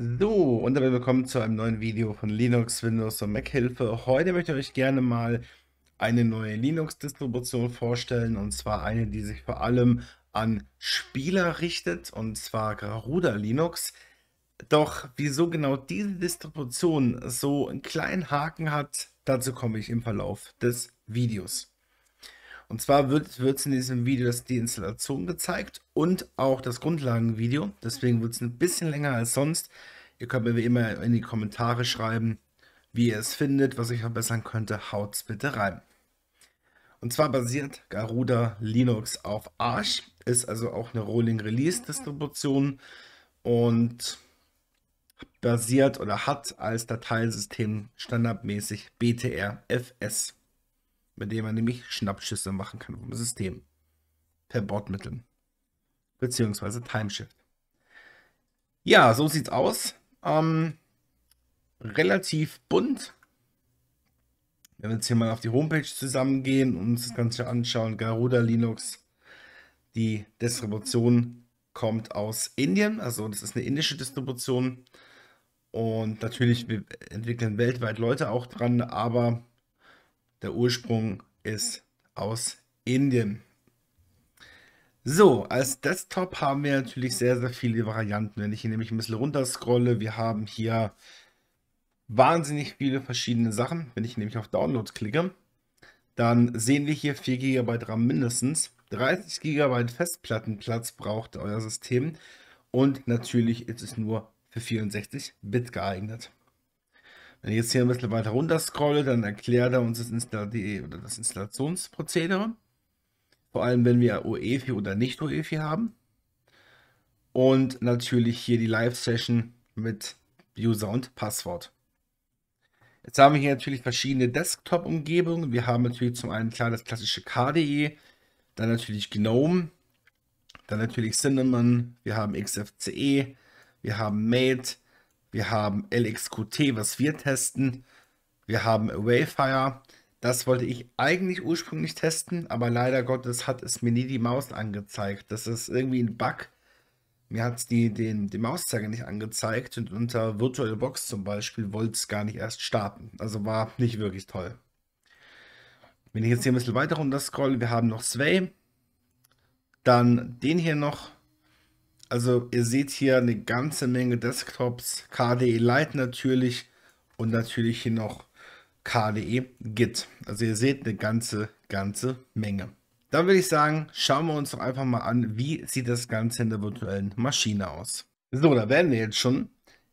So, und damit willkommen zu einem neuen Video von Linux, Windows und Mac Hilfe. Heute möchte ich euch gerne mal eine neue Linux-Distribution vorstellen und zwar eine, die sich vor allem an Spieler richtet und zwar Garuda Linux. Doch wieso genau diese Distribution so einen kleinen Haken hat, dazu komme ich im Verlauf des Videos. Und zwar wird, wird in diesem Video die Installation gezeigt und auch das Grundlagenvideo. Deswegen wird es ein bisschen länger als sonst. Ihr könnt mir wie immer in die Kommentare schreiben, wie ihr es findet, was ich verbessern könnte. Haut es bitte rein. Und zwar basiert Garuda Linux auf Arch, ist also auch eine Rolling Release Distribution und basiert oder hat als Dateisystem standardmäßig BTRFS mit dem man nämlich Schnappschüsse machen kann vom System. Per Bordmitteln. Beziehungsweise Timeshift. Ja, so sieht's aus. Ähm, relativ bunt. Wenn wir jetzt hier mal auf die Homepage zusammengehen und uns das Ganze anschauen, Garuda Linux, die Distribution kommt aus Indien, also das ist eine indische Distribution. Und natürlich, wir entwickeln weltweit Leute auch dran, aber der Ursprung ist aus Indien. So, als Desktop haben wir natürlich sehr, sehr viele Varianten. Wenn ich hier nämlich ein bisschen runter scrolle, wir haben hier wahnsinnig viele verschiedene Sachen. Wenn ich nämlich auf Downloads klicke, dann sehen wir hier 4 GB RAM mindestens. 30 GB Festplattenplatz braucht euer System. Und natürlich ist es nur für 64-Bit geeignet. Wenn ich jetzt hier ein bisschen weiter runter scrolle, dann erklärt er uns das, Install oder das Installationsprozedere. Vor allem, wenn wir UEFI oder nicht UEFI haben. Und natürlich hier die Live-Session mit User und Passwort. Jetzt haben wir hier natürlich verschiedene Desktop-Umgebungen. Wir haben natürlich zum einen klar das klassische KDE, dann natürlich GNOME, dann natürlich Cinnamon, wir haben XFCE, wir haben Mate, wir haben LXQT, was wir testen. Wir haben Wayfire. Das wollte ich eigentlich ursprünglich testen, aber leider Gottes hat es mir nie die Maus angezeigt. Das ist irgendwie ein Bug. Mir hat es die, den, den Mauszeiger nicht angezeigt und unter VirtualBox zum Beispiel wollte es gar nicht erst starten. Also war nicht wirklich toll. Wenn ich jetzt hier ein bisschen weiter runter scroll, wir haben noch Sway. Dann den hier noch, also ihr seht hier eine ganze Menge Desktops, KDE Lite natürlich und natürlich hier noch KDE Git. Also ihr seht eine ganze, ganze Menge. Dann würde ich sagen, schauen wir uns doch einfach mal an, wie sieht das Ganze in der virtuellen Maschine aus. So, da werden wir jetzt schon.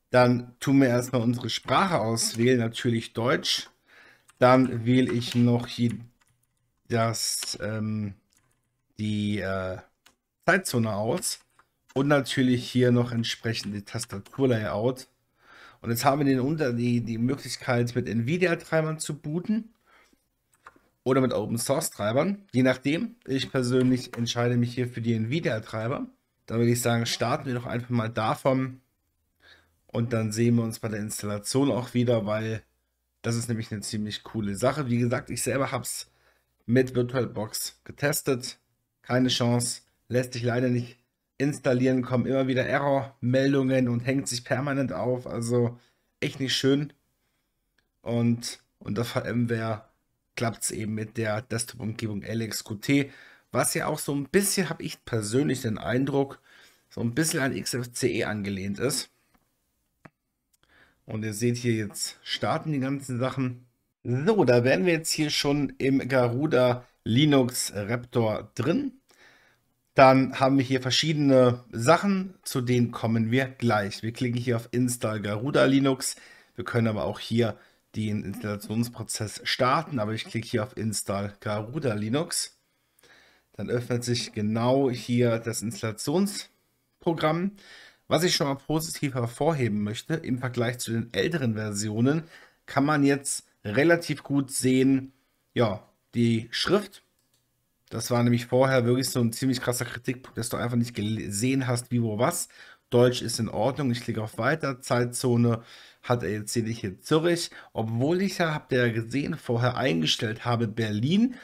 Dann tun wir erstmal unsere Sprache auswählen, natürlich Deutsch. Dann wähle ich noch hier das, ähm, die äh, Zeitzone aus. Und natürlich hier noch entsprechend die Tastaturlayout. Und jetzt haben wir den unter die, die Möglichkeit mit Nvidia-Treibern zu booten. Oder mit Open Source-Treibern. Je nachdem. Ich persönlich entscheide mich hier für die Nvidia-Treiber. Da würde ich sagen, starten wir doch einfach mal davon. Und dann sehen wir uns bei der Installation auch wieder, weil das ist nämlich eine ziemlich coole Sache. Wie gesagt, ich selber habe es mit VirtualBox getestet. Keine Chance. Lässt sich leider nicht installieren, kommen immer wieder Error-Meldungen und hängt sich permanent auf. Also echt nicht schön. Und unter VMware klappt es eben mit der Desktop-Umgebung LXQT, was ja auch so ein bisschen, habe ich persönlich den Eindruck, so ein bisschen an XFCE angelehnt ist. Und ihr seht hier jetzt starten die ganzen Sachen. So, da wären wir jetzt hier schon im Garuda Linux Raptor drin. Dann haben wir hier verschiedene Sachen, zu denen kommen wir gleich. Wir klicken hier auf Install Garuda Linux. Wir können aber auch hier den Installationsprozess starten, aber ich klicke hier auf Install Garuda Linux. Dann öffnet sich genau hier das Installationsprogramm. Was ich schon mal positiv hervorheben möchte, im Vergleich zu den älteren Versionen, kann man jetzt relativ gut sehen, ja, die Schrift das war nämlich vorher wirklich so ein ziemlich krasser Kritikpunkt, dass du einfach nicht gesehen hast, wie, wo, was. Deutsch ist in Ordnung. Ich klicke auf Weiter. Zeitzone hat er jetzt sehe ich hier Zürich. Obwohl ich ja, habt ihr ja gesehen, vorher eingestellt habe Berlin.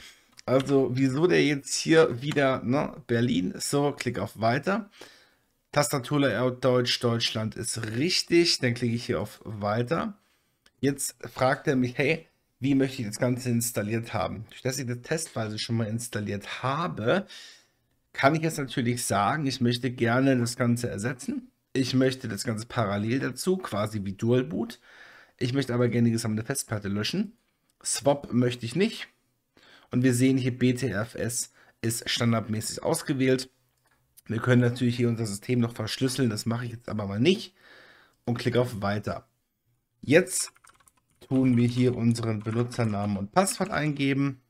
Also, wieso der jetzt hier wieder, ne, Berlin, so, klick auf Weiter. Tastaturlayout Deutsch, Deutschland ist richtig. Dann klicke ich hier auf Weiter. Jetzt fragt er mich, hey, wie möchte ich das Ganze installiert haben? Dass ich das testweise schon mal installiert habe, kann ich jetzt natürlich sagen, ich möchte gerne das Ganze ersetzen. Ich möchte das Ganze parallel dazu, quasi wie Dual Boot. Ich möchte aber gerne die gesamte Festplatte löschen. Swap möchte ich nicht. Und wir sehen hier BTFS ist standardmäßig ausgewählt. Wir können natürlich hier unser System noch verschlüsseln, das mache ich jetzt aber mal nicht und klicke auf Weiter. Jetzt tun wir hier unseren Benutzernamen und Passwort eingeben.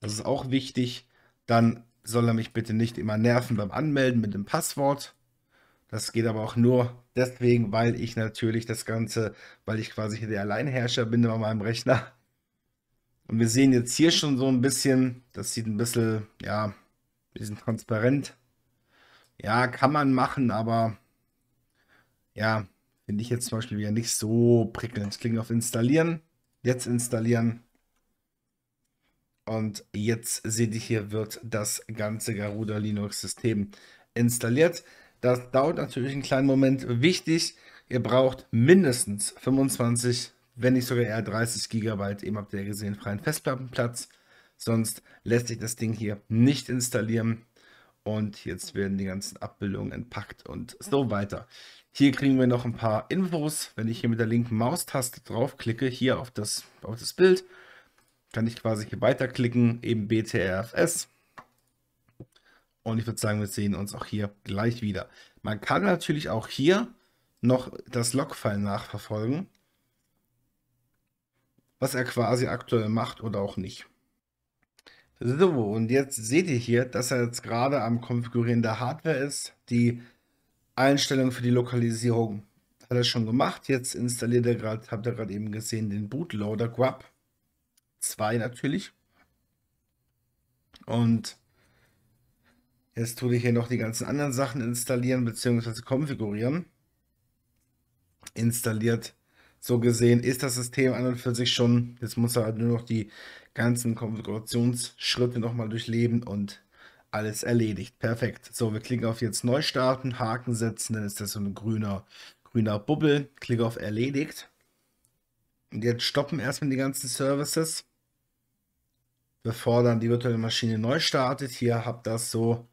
Das ist auch wichtig. Dann soll er mich bitte nicht immer nerven beim Anmelden mit dem Passwort. Das geht aber auch nur deswegen, weil ich natürlich das Ganze, weil ich quasi der Alleinherrscher bin bei meinem Rechner. Und wir sehen jetzt hier schon so ein bisschen, das sieht ein bisschen, ja, die sind transparent. Ja, kann man machen, aber ja, finde ich jetzt zum Beispiel wieder nicht so prickelnd. Klinge auf Installieren. Jetzt installieren. Und jetzt seht ihr hier, wird das ganze Garuda Linux System installiert. Das dauert natürlich einen kleinen Moment. Wichtig, ihr braucht mindestens 25, wenn nicht sogar eher 30 GB, eben habt ihr gesehen, freien Festplattenplatz. Sonst lässt sich das Ding hier nicht installieren. Und jetzt werden die ganzen Abbildungen entpackt und so weiter. Hier kriegen wir noch ein paar Infos. Wenn ich hier mit der linken Maustaste draufklicke, hier auf das, auf das Bild, kann ich quasi hier weiterklicken, eben BTRFS. Und ich würde sagen, wir sehen uns auch hier gleich wieder. Man kann natürlich auch hier noch das Logfile nachverfolgen, was er quasi aktuell macht oder auch nicht. So, und jetzt seht ihr hier, dass er jetzt gerade am Konfigurieren der Hardware ist. Die Einstellung für die Lokalisierung hat er schon gemacht. Jetzt installiert er gerade, habt ihr gerade eben gesehen, den Bootloader Grub 2 natürlich. Und jetzt tue ich hier noch die ganzen anderen Sachen installieren bzw. konfigurieren. Installiert so gesehen ist das System an und für sich schon, jetzt muss er halt nur noch die ganzen Konfigurationsschritte nochmal durchleben und alles erledigt. Perfekt. So, wir klicken auf jetzt Neu starten, Haken setzen, dann ist das so ein grüner, grüner Bubbel. Klicke auf Erledigt. Und jetzt stoppen erstmal die ganzen Services, bevor dann die virtuelle Maschine neu startet. Hier habt das so.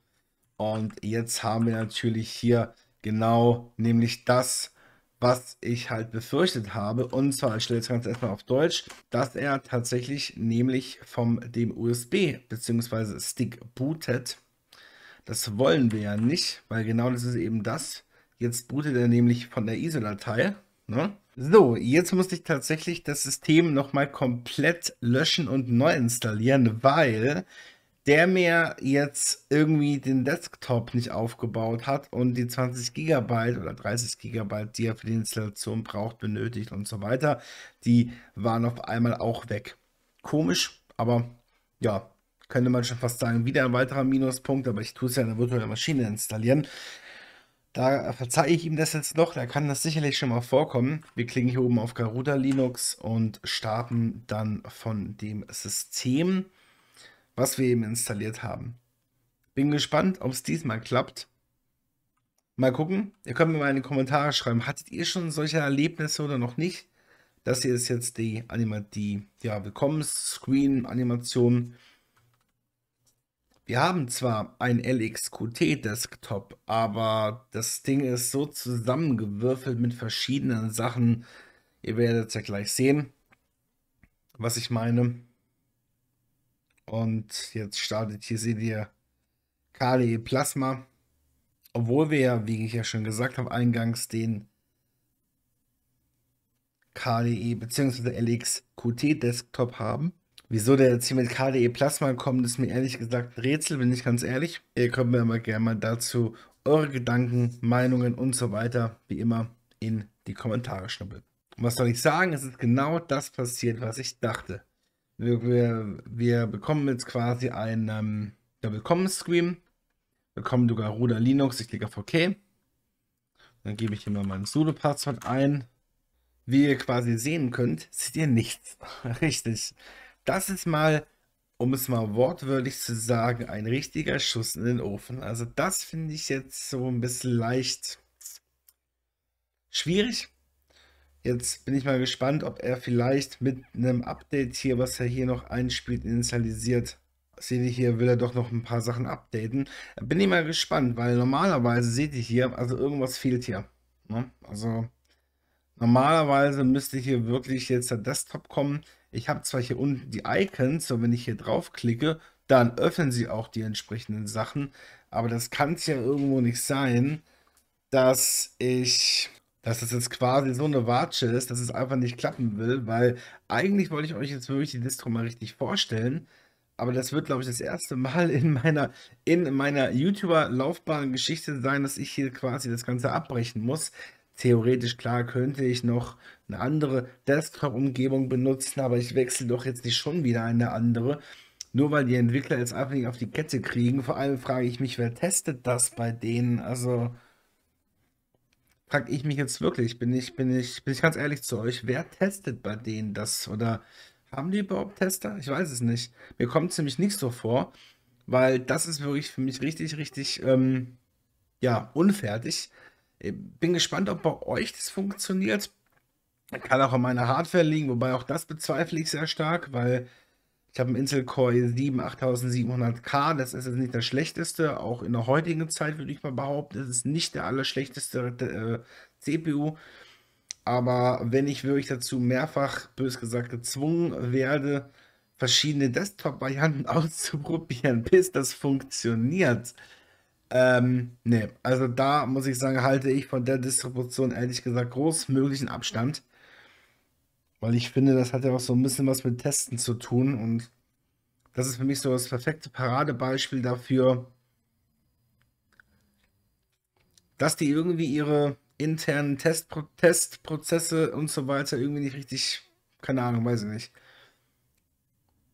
Und jetzt haben wir natürlich hier genau nämlich das, was ich halt befürchtet habe. Und zwar, ich stelle das Ganze erstmal auf Deutsch, dass er tatsächlich nämlich vom dem USB bzw. Stick bootet. Das wollen wir ja nicht, weil genau das ist eben das. Jetzt bootet er nämlich von der ISO-Datei. Ne? So, jetzt muss ich tatsächlich das System nochmal komplett löschen und neu installieren, weil der mir jetzt irgendwie den Desktop nicht aufgebaut hat und die 20 GB oder 30 GB, die er für die Installation braucht, benötigt und so weiter, die waren auf einmal auch weg. Komisch, aber ja, könnte man schon fast sagen, wieder ein weiterer Minuspunkt, aber ich tue es ja in der virtuellen Maschine installieren. Da verzeihe ich ihm das jetzt noch, da kann das sicherlich schon mal vorkommen. Wir klicken hier oben auf Garuda Linux und starten dann von dem System was wir eben installiert haben. Bin gespannt, ob es diesmal klappt. Mal gucken. Ihr könnt mir mal in die Kommentare schreiben, hattet ihr schon solche Erlebnisse oder noch nicht? Das hier ist jetzt die, Anima die ja, Willkommens-Screen-Animation. Wir haben zwar ein LXQT-Desktop, aber das Ding ist so zusammengewürfelt mit verschiedenen Sachen. Ihr werdet ja gleich sehen, was ich meine. Und jetzt startet hier, seht ihr, KDE Plasma. Obwohl wir ja, wie ich ja schon gesagt habe, eingangs den KDE bzw. LXQT Desktop haben. Wieso der jetzt hier mit KDE Plasma kommt, ist mir ehrlich gesagt ein Rätsel, bin ich ganz ehrlich. Ihr könnt mir aber gerne mal dazu eure Gedanken, Meinungen und so weiter, wie immer, in die Kommentare schnuppeln. Und was soll ich sagen? Es ist genau das passiert, was ich dachte. Wir, wir, wir bekommen jetzt quasi ein ähm, ja, Willkommen-Screen. Willkommen du Garuda Linux. Ich klicke auf OK. Dann gebe ich hier mal mein sudo-Passwort ein. Wie ihr quasi sehen könnt, seht ihr nichts. Richtig. Das ist mal um es mal wortwörtlich zu sagen, ein richtiger Schuss in den Ofen. Also das finde ich jetzt so ein bisschen leicht schwierig. Jetzt bin ich mal gespannt, ob er vielleicht mit einem Update hier, was er hier noch einspielt, initialisiert. Seht ihr hier, will er doch noch ein paar Sachen updaten. Bin ich mal gespannt, weil normalerweise seht ihr hier, also irgendwas fehlt hier. Ne? Also normalerweise müsste hier wirklich jetzt der Desktop kommen. Ich habe zwar hier unten die Icons, so wenn ich hier draufklicke, dann öffnen sie auch die entsprechenden Sachen. Aber das kann es ja irgendwo nicht sein, dass ich dass das jetzt quasi so eine Watsche ist, dass es einfach nicht klappen will, weil eigentlich wollte ich euch jetzt wirklich die Distro mal richtig vorstellen, aber das wird, glaube ich, das erste Mal in meiner, in meiner YouTuber-Laufbahn-Geschichte sein, dass ich hier quasi das Ganze abbrechen muss. Theoretisch, klar, könnte ich noch eine andere Desktop-Umgebung benutzen, aber ich wechsle doch jetzt nicht schon wieder eine andere. Nur weil die Entwickler jetzt einfach nicht auf die Kette kriegen. Vor allem frage ich mich, wer testet das bei denen? Also frage ich mich jetzt wirklich, bin ich, bin ich, bin ich ganz ehrlich zu euch, wer testet bei denen das? Oder haben die überhaupt Tester? Ich weiß es nicht. Mir kommt es nämlich nicht so vor, weil das ist wirklich für mich richtig, richtig, ähm, ja, unfertig. Bin gespannt, ob bei euch das funktioniert. Kann auch an meiner Hardware liegen, wobei auch das bezweifle ich sehr stark, weil ich habe einen Intel Core i7 8700K, das ist jetzt nicht das schlechteste, auch in der heutigen Zeit würde ich mal behaupten, das ist nicht der allerschlechteste äh, CPU. Aber wenn ich wirklich dazu mehrfach, bös gesagt, gezwungen werde, verschiedene Desktop-Varianten auszuprobieren, bis das funktioniert, ähm, ne, also da muss ich sagen, halte ich von der Distribution ehrlich gesagt großmöglichen Abstand. Weil ich finde, das hat ja auch so ein bisschen was mit Testen zu tun und das ist für mich so das perfekte Paradebeispiel dafür, dass die irgendwie ihre internen Testpro Testprozesse und so weiter irgendwie nicht richtig, keine Ahnung, weiß ich nicht.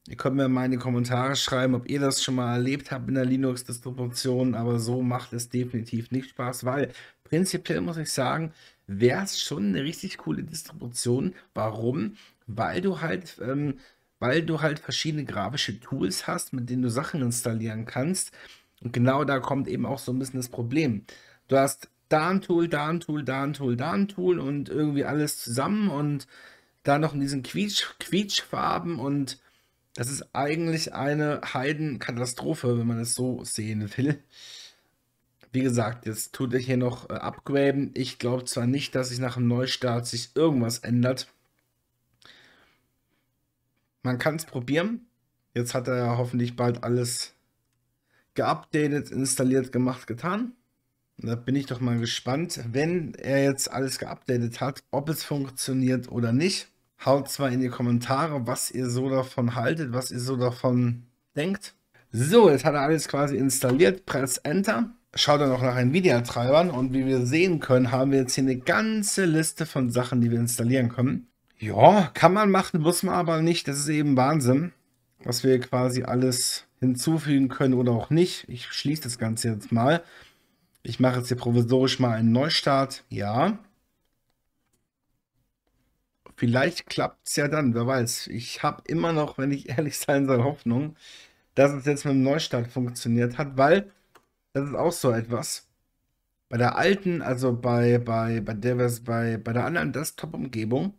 Ihr könnt mir mal in die Kommentare schreiben, ob ihr das schon mal erlebt habt in der Linux-Distribution, aber so macht es definitiv nicht Spaß, weil prinzipiell muss ich sagen, wäre es schon eine richtig coole Distribution. Warum? Weil du halt, ähm, weil du halt verschiedene grafische Tools hast, mit denen du Sachen installieren kannst. Und genau da kommt eben auch so ein bisschen das Problem. Du hast da ein Tool, da ein Tool, da ein Tool, da ein Tool und irgendwie alles zusammen und da noch in diesen Quietsch, Quietschfarben und das ist eigentlich eine Heidenkatastrophe, wenn man es so sehen will. Wie gesagt, jetzt tut er hier noch äh, upgraden. Ich glaube zwar nicht, dass sich nach dem Neustart sich irgendwas ändert. Man kann es probieren. Jetzt hat er ja hoffentlich bald alles geupdatet, installiert, gemacht, getan. Da bin ich doch mal gespannt, wenn er jetzt alles geupdatet hat, ob es funktioniert oder nicht. Haut zwar in die Kommentare, was ihr so davon haltet, was ihr so davon denkt. So, jetzt hat er alles quasi installiert. Press Enter. Schaut er noch nach Nvidia-Treibern und wie wir sehen können, haben wir jetzt hier eine ganze Liste von Sachen, die wir installieren können. Ja, kann man machen, muss man aber nicht. Das ist eben Wahnsinn, was wir quasi alles hinzufügen können oder auch nicht. Ich schließe das Ganze jetzt mal. Ich mache jetzt hier provisorisch mal einen Neustart. Ja. Vielleicht klappt es ja dann, wer weiß. Ich habe immer noch, wenn ich ehrlich sein soll, Hoffnung, dass es jetzt mit dem Neustart funktioniert hat, weil das ist auch so etwas. Bei der alten, also bei, bei, bei der bei, bei der anderen Desktop-Umgebung,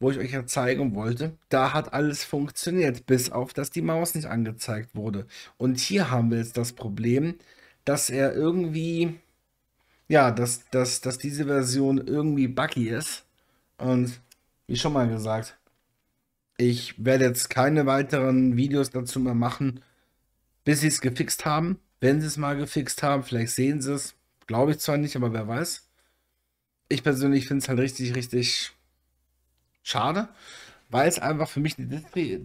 wo ich euch ja zeigen wollte, da hat alles funktioniert, bis auf, dass die Maus nicht angezeigt wurde. Und hier haben wir jetzt das Problem, dass er irgendwie, ja, dass, dass, dass diese Version irgendwie buggy ist. Und wie schon mal gesagt, ich werde jetzt keine weiteren Videos dazu mehr machen, bis sie es gefixt haben. Wenn sie es mal gefixt haben, vielleicht sehen sie es. Glaube ich zwar nicht, aber wer weiß. Ich persönlich finde es halt richtig, richtig schade, weil es einfach für mich eine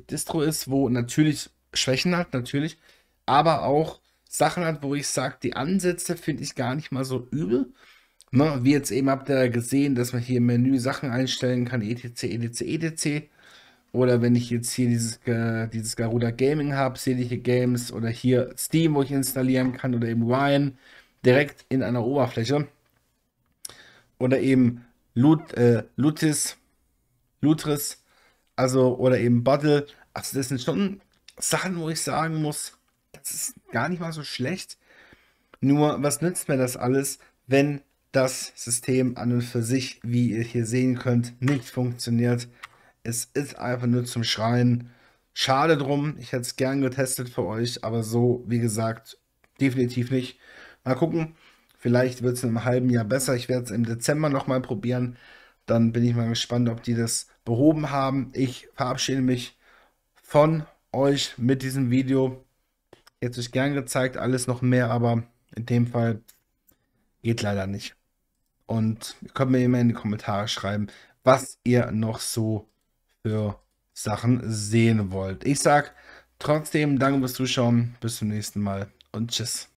Distro ist, wo natürlich Schwächen hat, natürlich, aber auch Sachen hat, wo ich sage, die Ansätze finde ich gar nicht mal so übel. Ne, wie jetzt eben habt ihr gesehen, dass man hier im Menü Sachen einstellen kann, etc, etc, etc. Oder wenn ich jetzt hier dieses, äh, dieses Garuda Gaming habe, selige Games oder hier Steam, wo ich installieren kann oder eben Wine direkt in einer Oberfläche. Oder eben Lut, äh, Lutis, Lutris, also oder eben Bottle. Also das sind schon Sachen, wo ich sagen muss, das ist gar nicht mal so schlecht. Nur, was nützt mir das alles, wenn das System an und für sich, wie ihr hier sehen könnt, nicht funktioniert. Es ist einfach nur zum Schreien. Schade drum, ich hätte es gern getestet für euch, aber so, wie gesagt, definitiv nicht. Mal gucken, vielleicht wird es in einem halben Jahr besser. Ich werde es im Dezember nochmal probieren. Dann bin ich mal gespannt, ob die das behoben haben. Ich verabschiede mich von euch mit diesem Video. Jetzt euch gern gezeigt, alles noch mehr, aber in dem Fall geht leider nicht. Und ihr könnt mir immer in die Kommentare schreiben, was ihr noch so für Sachen sehen wollt. Ich sag trotzdem danke fürs Zuschauen, bis zum nächsten Mal und tschüss.